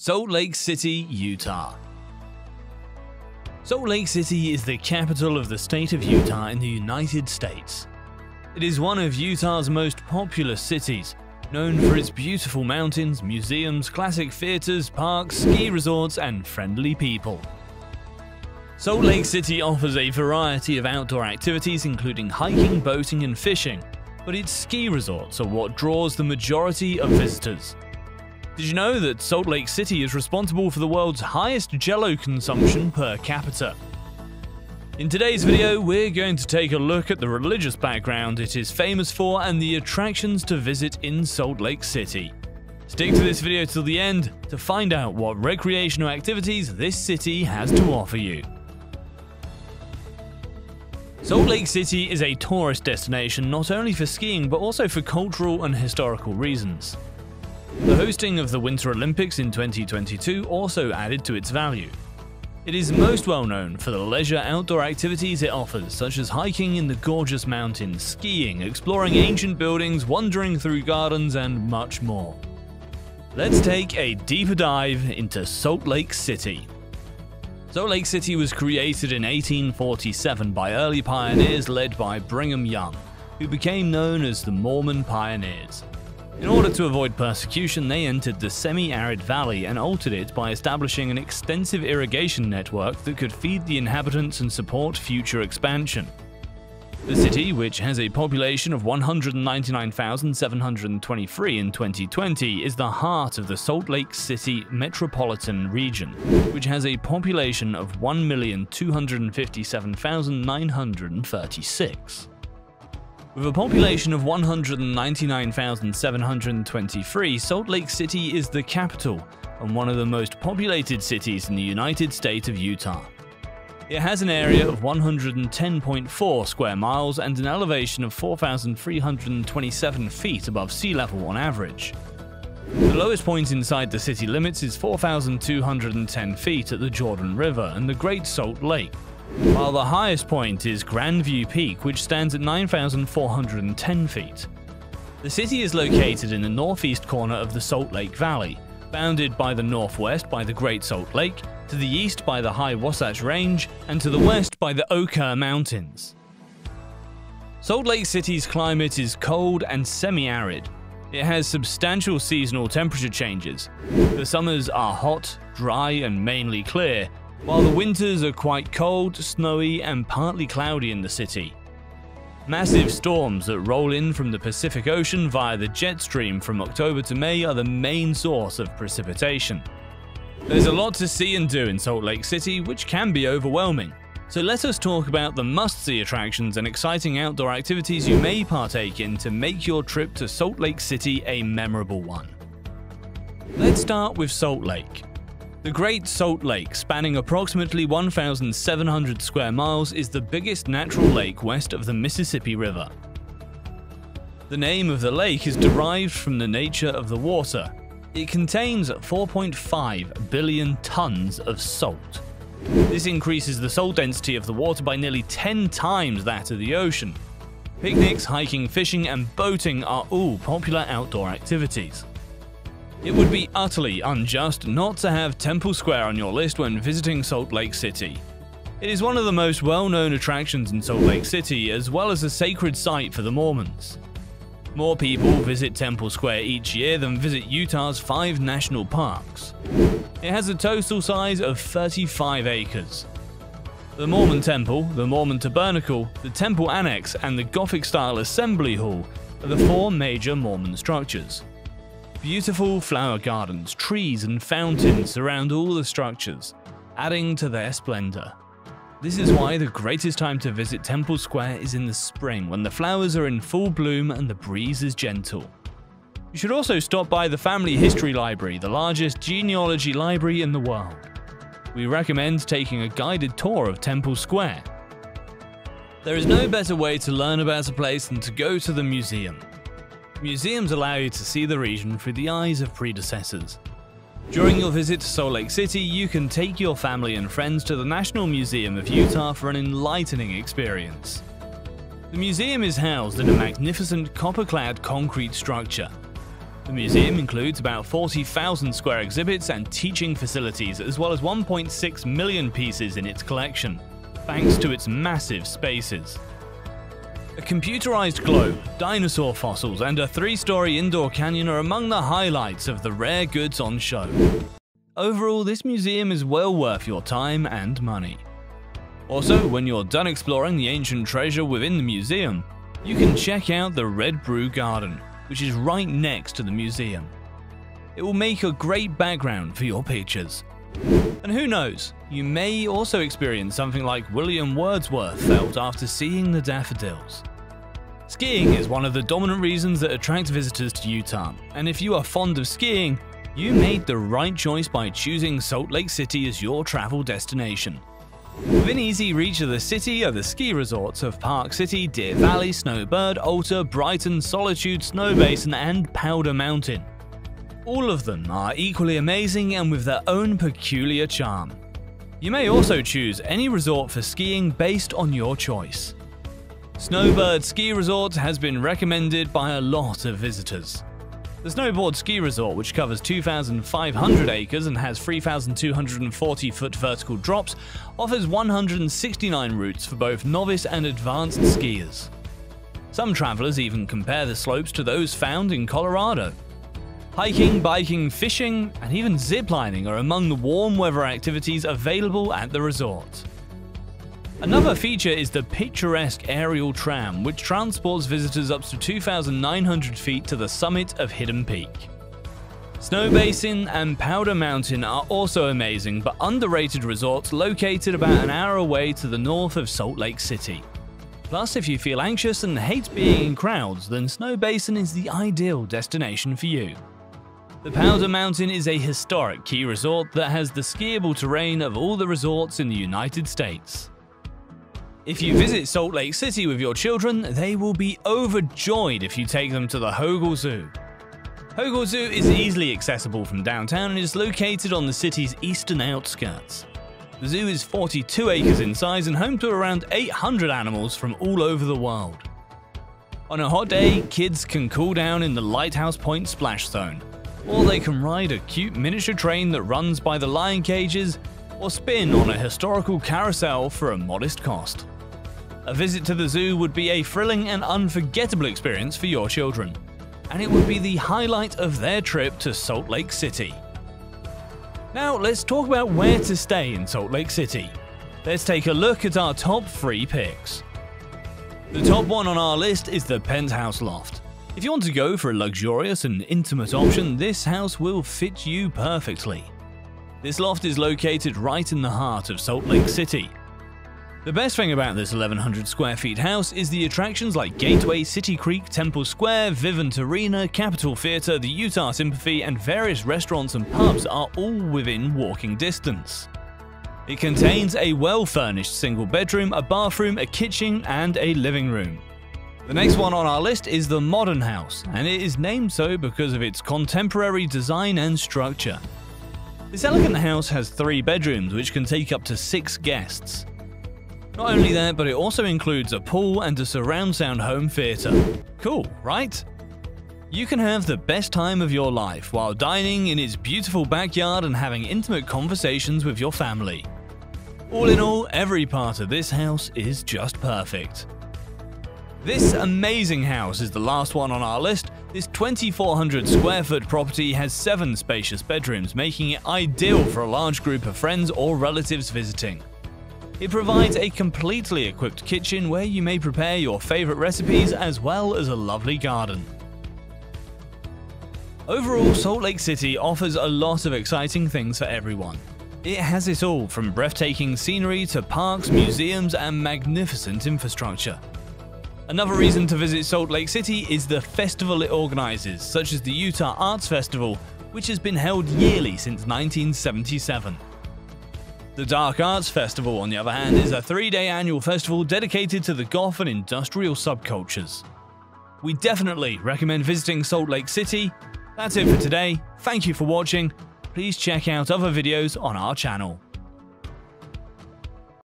Salt Lake City, Utah. Salt Lake City is the capital of the state of Utah in the United States. It is one of Utah's most populous cities, known for its beautiful mountains, museums, classic theaters, parks, ski resorts, and friendly people. Salt Lake City offers a variety of outdoor activities including hiking, boating, and fishing, but its ski resorts are what draws the majority of visitors. Did you know that Salt Lake City is responsible for the world's highest jello consumption per capita? In today's video, we're going to take a look at the religious background it is famous for and the attractions to visit in Salt Lake City. Stick to this video till the end to find out what recreational activities this city has to offer you. Salt Lake City is a tourist destination not only for skiing but also for cultural and historical reasons. The hosting of the Winter Olympics in 2022 also added to its value. It is most well known for the leisure outdoor activities it offers, such as hiking in the gorgeous mountains, skiing, exploring ancient buildings, wandering through gardens, and much more. Let's take a deeper dive into Salt Lake City. Salt Lake City was created in 1847 by early pioneers led by Brigham Young, who became known as the Mormon Pioneers. In order to avoid persecution, they entered the semi-arid valley and altered it by establishing an extensive irrigation network that could feed the inhabitants and support future expansion. The city, which has a population of 199,723 in 2020, is the heart of the Salt Lake City metropolitan region, which has a population of 1,257,936. With a population of 199,723, Salt Lake City is the capital and one of the most populated cities in the United State of Utah. It has an area of 110.4 square miles and an elevation of 4,327 feet above sea level on average. The lowest point inside the city limits is 4,210 feet at the Jordan River and the Great Salt Lake, while the highest point is Grandview Peak, which stands at 9,410 feet. The city is located in the northeast corner of the Salt Lake Valley, bounded by the northwest by the Great Salt Lake, to the east by the High Wasatch Range, and to the west by the Oquirrh Mountains. Salt Lake City's climate is cold and semi-arid. It has substantial seasonal temperature changes. The summers are hot, dry, and mainly clear, while the winters are quite cold, snowy, and partly cloudy in the city. Massive storms that roll in from the Pacific Ocean via the jet stream from October to May are the main source of precipitation. There's a lot to see and do in Salt Lake City, which can be overwhelming. So let us talk about the must-see attractions and exciting outdoor activities you may partake in to make your trip to Salt Lake City a memorable one. Let's start with Salt Lake. The Great Salt Lake, spanning approximately 1,700 square miles, is the biggest natural lake west of the Mississippi River. The name of the lake is derived from the nature of the water. It contains 4.5 billion tons of salt. This increases the salt density of the water by nearly 10 times that of the ocean. Picnics, hiking, fishing, and boating are all popular outdoor activities. It would be utterly unjust not to have Temple Square on your list when visiting Salt Lake City. It is one of the most well-known attractions in Salt Lake City, as well as a sacred site for the Mormons. More people visit Temple Square each year than visit Utah's five national parks. It has a total size of 35 acres. The Mormon Temple, the Mormon Tabernacle, the Temple Annex, and the Gothic-style Assembly Hall are the four major Mormon structures. Beautiful flower gardens, trees, and fountains surround all the structures, adding to their splendor. This is why the greatest time to visit Temple Square is in the spring when the flowers are in full bloom and the breeze is gentle. You should also stop by the Family History Library, the largest genealogy library in the world. We recommend taking a guided tour of Temple Square. There is no better way to learn about a place than to go to the museum. Museums allow you to see the region through the eyes of predecessors. During your visit to Salt Lake City, you can take your family and friends to the National Museum of Utah for an enlightening experience. The museum is housed in a magnificent copper-clad concrete structure. The museum includes about 40,000 square exhibits and teaching facilities, as well as 1.6 million pieces in its collection, thanks to its massive spaces. A computerized globe, dinosaur fossils, and a three-story indoor canyon are among the highlights of the rare goods on show. Overall, this museum is well worth your time and money. Also, when you're done exploring the ancient treasure within the museum, you can check out the Red Butte Garden, which is right next to the museum. It will make a great background for your pictures. And who knows, you may also experience something like William Wordsworth felt after seeing the daffodils. Skiing is one of the dominant reasons that attract visitors to Utah, and if you are fond of skiing, you made the right choice by choosing Salt Lake City as your travel destination. Within easy reach of the city are the ski resorts of Park City, Deer Valley, Snowbird, Alta, Brighton, Solitude, Snowbasin, and Powder Mountain. All of them are equally amazing and with their own peculiar charm. You may also choose any resort for skiing based on your choice. Snowbird Ski Resort has been recommended by a lot of visitors. The Snowbird Ski Resort, which covers 2,500 acres and has 3,240 foot vertical drops, offers 169 routes for both novice and advanced skiers. Some travelers even compare the slopes to those found in Colorado. Hiking, biking, fishing, and even ziplining are among the warm weather activities available at the resort. Another feature is the picturesque aerial tram, which transports visitors up to 2,900 feet to the summit of Hidden Peak. Snowbasin and Powder Mountain are also amazing but underrated resorts located about an hour away to the north of Salt Lake City. Plus, if you feel anxious and hate being in crowds, then Snowbasin is the ideal destination for you. The Powder Mountain is a historic key resort that has the skiable terrain of all the resorts in the United States. If you visit Salt Lake City with your children, they will be overjoyed if you take them to the Hogle Zoo. Hogle Zoo is easily accessible from downtown and is located on the city's eastern outskirts. The zoo is 42 acres in size and home to around 800 animals from all over the world. On a hot day, kids can cool down in the Lighthouse Point Splash Zone, or they can ride a cute miniature train that runs by the lion cages, or spin on a historical carousel for a modest cost. A visit to the zoo would be a thrilling and unforgettable experience for your children, and it would be the highlight of their trip to Salt Lake City. Now let's talk about where to stay in Salt Lake City. Let's take a look at our top 3 picks. The top one on our list is the Penthouse Loft. If you want to go for a luxurious and intimate option, this house will fit you perfectly. This loft is located right in the heart of Salt Lake City, the best thing about this 1100 square feet house is the attractions like Gateway, City Creek, Temple Square, Vivint Arena, Capitol Theatre, the Utah Symphony, and various restaurants and pubs are all within walking distance. It contains a well-furnished single bedroom, a bathroom, a kitchen, and a living room. The next one on our list is the Modern House, and it is named so because of its contemporary design and structure. This elegant house has three bedrooms which can take up to six guests. Not only that, but it also includes a pool and a surround sound home theatre. Cool, right? You can have the best time of your life while dining in its beautiful backyard and having intimate conversations with your family. All in all, every part of this house is just perfect. This amazing house is the last one on our list. This 2400 square foot property has 7 spacious bedrooms, making it ideal for a large group of friends or relatives visiting. It provides a completely equipped kitchen where you may prepare your favorite recipes as well as a lovely garden. Overall, Salt Lake City offers a lot of exciting things for everyone. It has it all from breathtaking scenery to parks, museums, and magnificent infrastructure. Another reason to visit Salt Lake City is the festival it organizes, such as the Utah Arts Festival, which has been held yearly since 1977. The Dark Arts Festival, on the other hand, is a three-day annual festival dedicated to the goth and industrial subcultures. We definitely recommend visiting Salt Lake City. That's it for today. Thank you for watching. Please check out other videos on our channel.